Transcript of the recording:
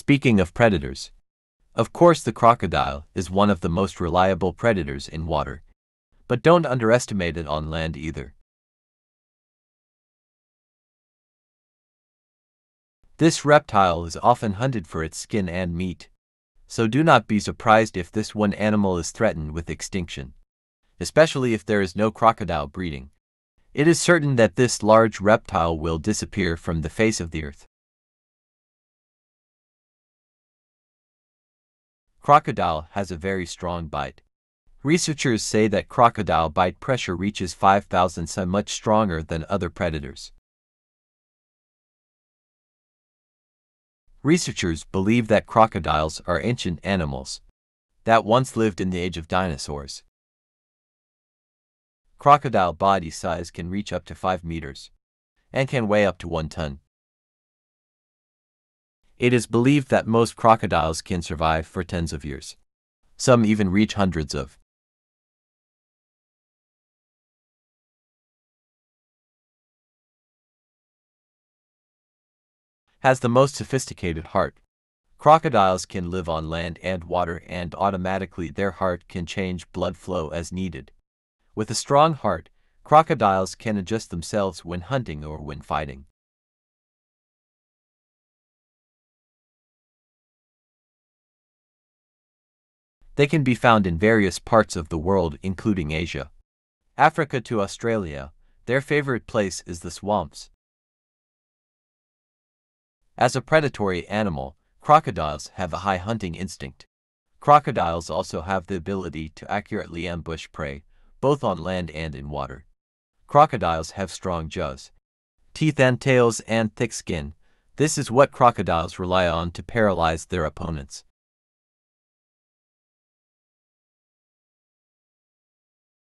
Speaking of predators, of course the crocodile is one of the most reliable predators in water, but don't underestimate it on land either. This reptile is often hunted for its skin and meat, so do not be surprised if this one animal is threatened with extinction, especially if there is no crocodile breeding. It is certain that this large reptile will disappear from the face of the earth. Crocodile has a very strong bite. Researchers say that crocodile bite pressure reaches 5,000 so much stronger than other predators. Researchers believe that crocodiles are ancient animals that once lived in the age of dinosaurs. Crocodile body size can reach up to 5 meters and can weigh up to 1 ton. It is believed that most crocodiles can survive for tens of years. Some even reach hundreds of. Has the most sophisticated heart. Crocodiles can live on land and water and automatically their heart can change blood flow as needed. With a strong heart, crocodiles can adjust themselves when hunting or when fighting. They can be found in various parts of the world, including Asia. Africa to Australia, their favorite place is the swamps. As a predatory animal, crocodiles have a high hunting instinct. Crocodiles also have the ability to accurately ambush prey, both on land and in water. Crocodiles have strong jaws, teeth and tails and thick skin. This is what crocodiles rely on to paralyze their opponents.